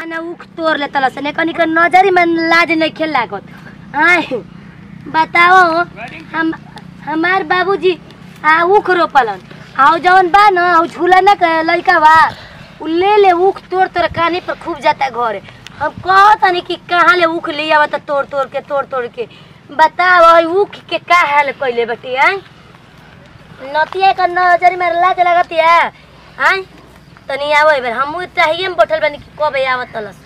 आना उख तोड़ ले तला से कनी के नजरी में लाज नहीं खेल लागत। आय बताओ हम हमार बाबूजी आ उख रोपलन। आउ जवन बा न आउ झूला न के लइका बा उ ले ले उख तोड़ तोड़ कानी पर खूब जाता घरे। हम कहत नहीं कि कहाँ ले उख ले आवत तोड़ तोड़ के तोड़ तोड़ के। बताओ उख के का हाल कइले बटी आय? नतिया का नज़र में लाज लगतिया आय? तनी आवो एबर हमू चाहिए में बैठल बानी कि कब आवत तलस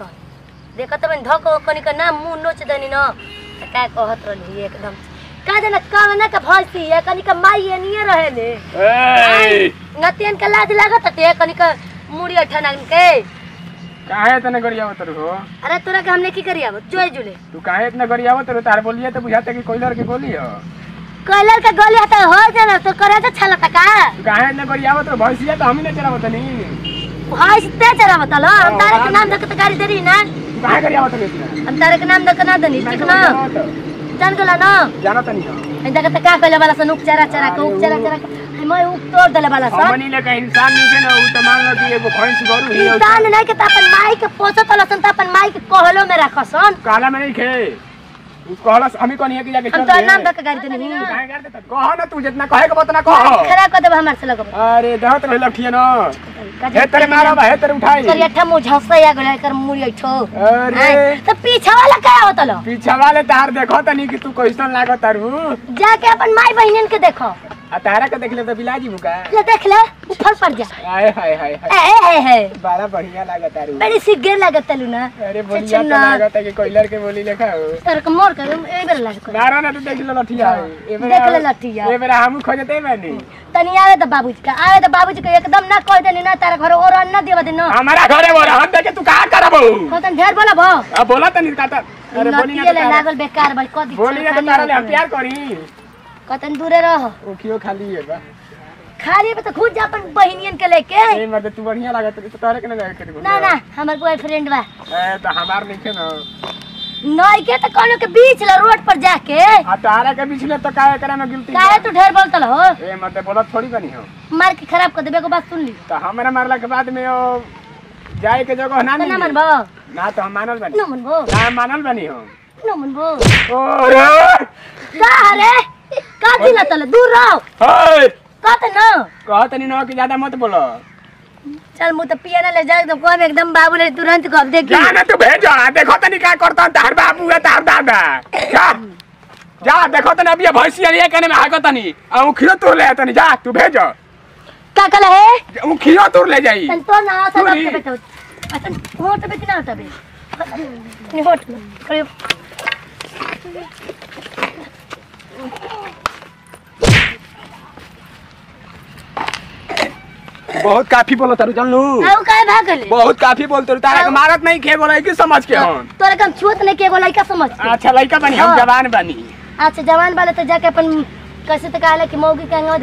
देखत बन धक कनी का ना मुँह नोच देनी न। का कहत रहली एकदम। का देना कावना का भलसी है कनी का माई एनिए रहेले ए नतियन का लाज लागत ते कनी का मुड़ी अठनन के। काहे इतना गरियावत हो अरे तोरा के हमने की करिया जोय जुले तू काहे इतना गरियावत हो तार बोलिए तो बुझाते कि कोइलर के गोली हो। कलर का गली हता हो जाना तो करे तो छलता का काहे इतना गरियावत हो भैंसिया तो हम ही नहीं चलावत नहीं भाई ते चरा बतालो हम तारे के नाम दक गाड़ी देरी ना। तू काहे गरियावत हो इतना हम तारे के नाम दक ना दनी ठीक ना? जान गला ना। जाना तो नहीं हो इंदा के का कहले वाला सन? उक चरा के उक चरा चरा। मैं उक तोड़ देले वाला सन। हमनी ले का इंसान नहीं के ना उ तो मान लो एगो भैंस गोरु ही इंसान नहीं के त अपन माई के पोछत सन त अपन माई के कहलो में रखसन काला में नहीं खे। कहला हमी कोनी है कि जाके हम तो नाम दक गाड़ी तू काहे कर देता? कह ना तू जितना कहे के उतना कह। खराब कर देब हमार से लगब अरे दहत रह लठिए ना। हे तेरे मारा बा हे तेरे उठाई। करियठा मुँह झसया गले कर मुड़ी ठो अरे। तो पीछे वाला का होतलो पीछा वाले तार देखो तनी कि तू कैसन लागत तारू। जाके अपन माई बहनन के देखो। आ तारा के देख ले तो बिलाजी बुका। ले देख ले ऊपर पड़ जा आए हाय हाय हाय। ए ए ए बड़ा बढ़िया लागत तारू बड़ी सिग्गे लागत तलू ना। अरे बढ़िया तो लागत है कि कोइलर के बोली लेखा हो। तर के मोर कर ए बेर लागत नारा ना तू देख ले लठिया। ए बेर देख ले लठिया। ए बेरा हम खोजते बानी। तनी आवे तो बाबूजी का आवे तो बाबूजी के एकदम ना कह देनी ना तारा घर और अन्न देव देन हमारा घरे बोला हम देखे तू का करबो? कहतन ढेर बोला भो। अब बोला तनी का अरे बोली ना तो लागल बेकार भाई कदी बोली ना तो तारा ले हम प्यार करी। कहतन दूरे रह। ओखियो खाली है बा। खाली पे तो खुद जा अपन बहनियन के लेके। ए मर्द तू बढ़िया लागत है, तो तारे के ना जाके करी ना ना हमर बॉयफ्रेंड बा। ए तो हमार नहीं ना। नई के तो कोनो के बीच ला रोड पर जाके। आ तारा के बीच में तो काहे करे में गिल्टी काहे तू ढेर बोलतल हो? ए मर्द बोलत थोड़ी बनी हो। मार के खराब कर देबे को बात सुन ली। तो हमरा मारला के बाद में ओ जाए के जगह ना तो ना मनबो। ना तो हम मानल बनी। ना मनबो। ना मानल बनी हम ना मनबो। का रे का दिला तले दूर रहो। हाय। का त कहत नहीं ना कि ज़्यादा मत बोलो। चल मुँह तो पिया ले जा एकदम कम एकदम बाबू ने तुरंत कब देखी जा ना तू भेजो ना देखो तनी का करता तार बाबू है तार दादा। जा। जा देखो तनी अभी भैंसिया लिए कने में आगो तनी आ उखियो तोड़ ले तनी जा तू भेजो। का कला है? उखियो तोड़ ले जाई। तन तो ना सा पूरी। बेटा अतन होट पे किना होता बे होट करे बहुत काफ़ी बोलो तारू जानलू। आउ काहे भागले बहुत काफ़ी बोल तारू तारा के मारत नहीं खे बोला कि समझ के हम? तोरे कम छूत नहीं के एगो लड़का समझ के। अच्छा लड़का बनी हम हाँ। जवान बनी। अच्छा जवान वाले तो जाके अपन कैसे तो कहला कि मौगी के अंगवा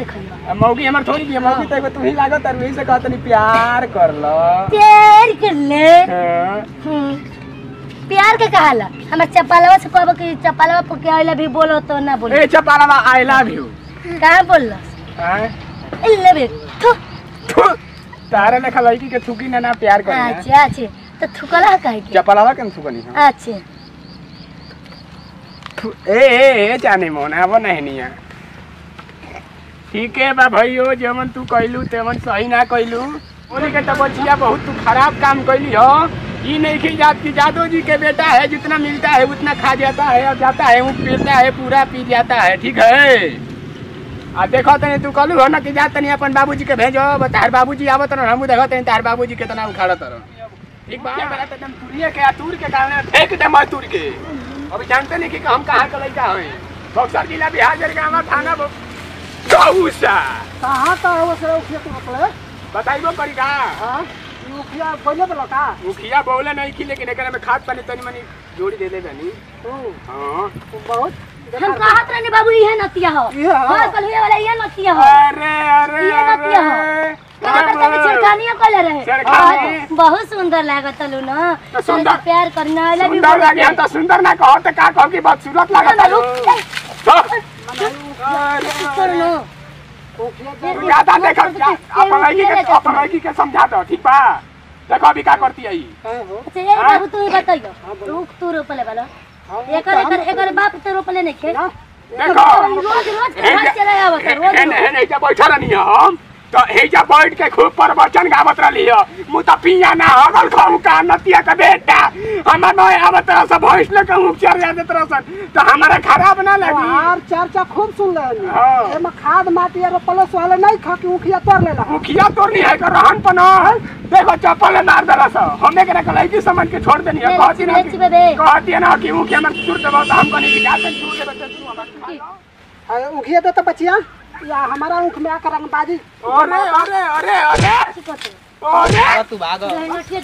अब मौगी हमर थोड़ी की मौगी तो तू ही लागत तारू यही से कहत नहीं प्यार कर लो प्यार कर ले हाँ। हम्म। प्यार के कहाला? हमर चपालवा से कहबो कि चपालवा पर के आइला भी बोलो तो ना बोलो। ए चपाला आई लव यू कहाँ बोललो? इल्ले बे थु। तारे लेखा लड़की के थूकी ना ना प्यार करे अच्छा अच्छा तो थुकला काहे के? चपलावा के थूकनी है अच्छा ए ए ए जाने मोन अब नहीं निया ठीक है बा भैयो जेमन तू कैलू तेमन सही ना कैलू बोली के तो बचिया बहुत तू खराब काम कैली हो। ई नहीं की जात की जादू जी के बेटा है जितना मिलता है उतना खा जाता है और जाता है वो पीता है पूरा पी जाता है ठीक है? आ देखो तनी तू कहलू हो ना कि जा तनी अपन बाबूजी के भेजो तार बाबूजी आवत रह हमू देखो तनी तार बाबूजी केतना उखाड़त रह ठीक बा मेरा तो एकदम तुरिये के आ तुर के कारण फेंक दे मत तुर के अभी जानते नहीं कि हम कहाँ के लड़का हैं। बक्सर जिला बिहार जरगामा थाना ब- गौसा। कहाँ का वो सर उठिया तो मतलब? बताइबो करी का? हाँ उठिया कोने बोला का? मुखिया बोले नहीं की लेकिन एकरा में खाद पानी तनी मनी जोड़ी दे दे बनी हाँ। बहुत। हम कहत रहने बाबू? ये नतिया हो। हाँ। कल हुए वाला ये नतिया हो। अरे अरे ये नतिया हो। छिड़कानिया कोले रहे बहुत- सुंदर लागत लू ना तो सुंदर- प्यार करना वाला भी सुंदर लगे तो सुंदर ना कहो तो का कहो कि बहुत सूरत लागत है? छोड़ लो ज़्यादा देखो अपन लड़की के अपन लड़की के समझा दो ठीक बा? देखो अभी का करती है ई अच्छा ये? बाबू तू ही बताइयो। हाँ, बोलो। तू रोपले वाला। एकर एकर एकर बाप तो रोपले नहीं खे देखो रोज रोज चले आवत रोज हेने नहीं बैठा रहनी हम? तो हेजा बैठ के खूब प्रवचन गावत रहली हो मुँह तो पिया ना हगल खाऊ का नतिया का बेटा। हमार नए आवत रह सब भैंस लेके उपचार जा देत रहसन तो हमारा खराब ना लगी। और चर्चा खूब सुन ले हाँ। एमे खाद माटी और प्लस वाले नहीं खा के उखिया तोड़ लेला मुखिया तो नहीं है कर रहन पन देखो चप्पल ले मार देला स। हमें के रखल की समझ के छोड़ देनी है। कहती ना बेबे। कहती ना कि मुखिया में छूट देबो तो हम कनी की जाते छूट देबो तो तू हमार खा लो। हाँ, उखिया दे तो बचिया। या हमारा उख में आकर रंगबाजी। अरे अरे अरे अरे। अरे। तू भागो। लठिया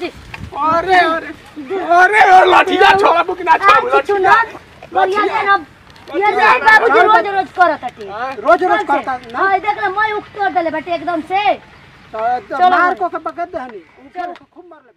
अरे अरे अरे लाठिया छोड़ा बुकना छोड़ आज चुना बढ़िया ना ये बाबू जी रोज रोज करत हटे रोज रोज करता ना? हाँ देख ले मैं उख तोड़ देले बेटे एकदम से। तो- तो मार को के बगत दहनी उनके खूब मार ले